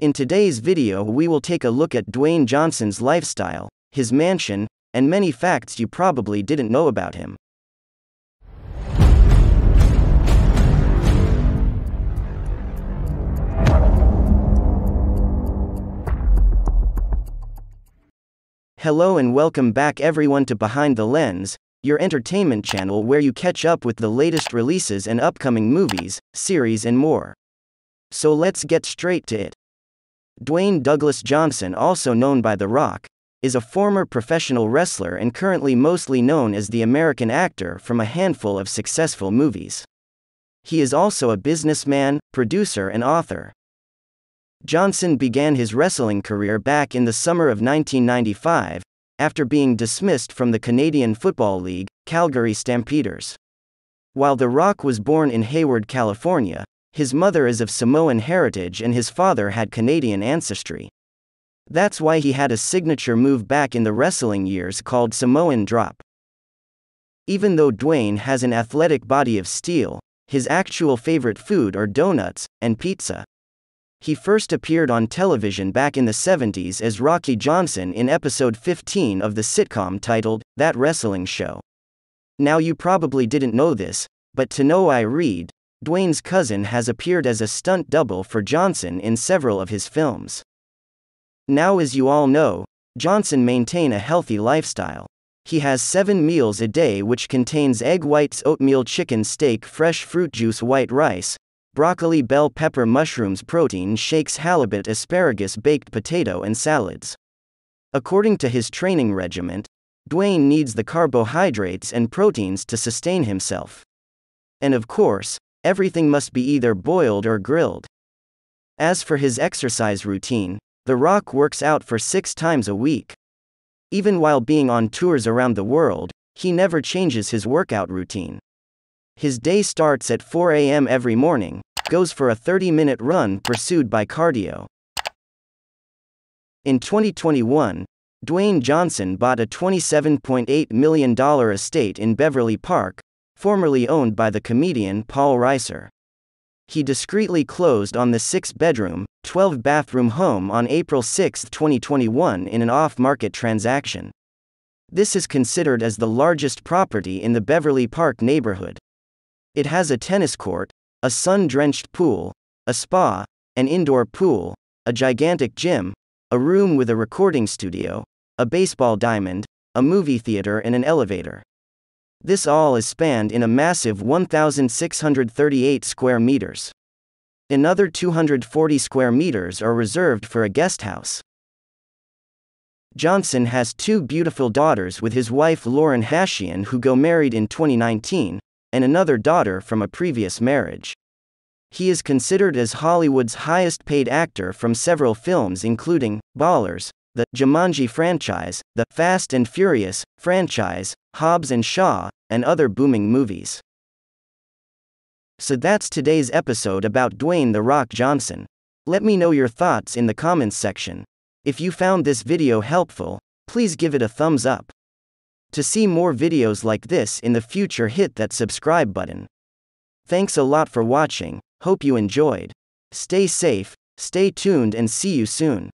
In today's video, we will take a look at Dwayne Johnson's lifestyle, his mansion, and many facts you probably didn't know about him. Hello and welcome back everyone to Behind the Lens, your entertainment channel where you catch up with the latest releases and upcoming movies, series, and more. So let's get straight to it. Dwayne Douglas Johnson, also known by The Rock, is a former professional wrestler and currently mostly known as the American actor from a handful of successful movies. He is also a businessman, producer, and author. Johnson began his wrestling career back in the summer of 1995, after being dismissed from the Canadian Football League, Calgary Stampeders. While The Rock was born in Hayward, California, his mother is of Samoan heritage and his father had Canadian ancestry. That's why he had a signature move back in the wrestling years called Samoan Drop. Even though Dwayne has an athletic body of steel, his actual favorite food are donuts and pizza. He first appeared on television back in the 70s as Rocky Johnson in episode 15 of the sitcom titled, That Wrestling Show. Now you probably didn't know this, but to know I read, Dwayne's cousin has appeared as a stunt double for Johnson in several of his films. Now, as you all know, Johnson maintain a healthy lifestyle. He has seven meals a day, which contains egg whites, oatmeal, chicken, steak, fresh fruit juice, white rice, broccoli, bell pepper, mushrooms, protein shakes, halibut, asparagus, baked potato, and salads. According to his training regiment, Dwayne needs the carbohydrates and proteins to sustain himself. And of course, everything must be either boiled or grilled. As for his exercise routine, The Rock works out for six times a week. Even while being on tours around the world, he never changes his workout routine. His day starts at 4 a.m. every morning, goes for a 30 minute run pursued by cardio. In 2021, Dwayne Johnson bought a $27.8 million estate in Beverly Park, formerly owned by the comedian Paul Reiser. He discreetly closed on the six bedroom, 12 bathroom home on April 6, 2021, in an off market transaction. This is considered as the largest property in the Beverly Park neighborhood. It has a tennis court, a sun drenched pool, a spa, an indoor pool, a gigantic gym, a room with a recording studio, a baseball diamond, a movie theater, and an elevator. This all is spanned in a massive 1,638 square meters. Another 240 square meters are reserved for a guest house. Johnson has two beautiful daughters with his wife Lauren Hashian, who go married in 2019, and another daughter from a previous marriage. He is considered as Hollywood's highest paid actor from several films, including Ballers, the Jumanji franchise, the Fast and Furious franchise, Hobbs and Shaw, and other booming movies. So that's today's episode about Dwayne The Rock Johnson. Let me know your thoughts in the comments section. If you found this video helpful, please give it a thumbs up. To see more videos like this in the future hit that subscribe button. Thanks a lot for watching, hope you enjoyed. Stay safe, stay tuned and see you soon.